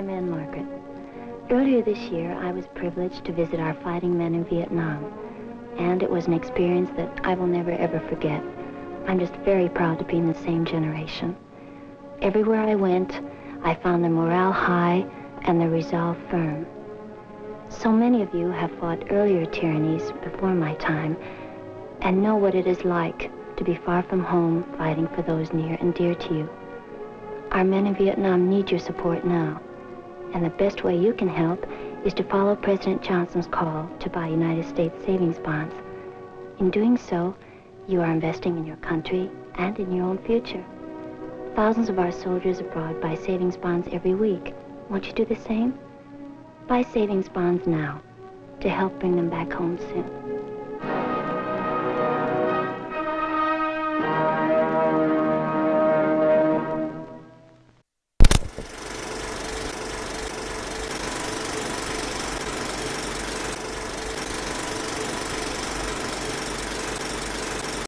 my men, Margret. Earlier this year, I was privileged to visit our fighting men in Vietnam. And it was an experience that I will never, ever forget. I'm just very proud to be in the same generation. Everywhere I went, I found their morale high and their resolve firm. So many of you have fought earlier tyrannies before my time and know what it is like to be far from home fighting for those near and dear to you. Our men in Vietnam need your support now. And the best way you can help is to follow President Johnson's call to buy United States savings bonds. In doing so, you are investing in your country and in your own future. Thousands of our soldiers abroad buy savings bonds every week. Won't you do the same? Buy savings bonds now to help bring them back home soon.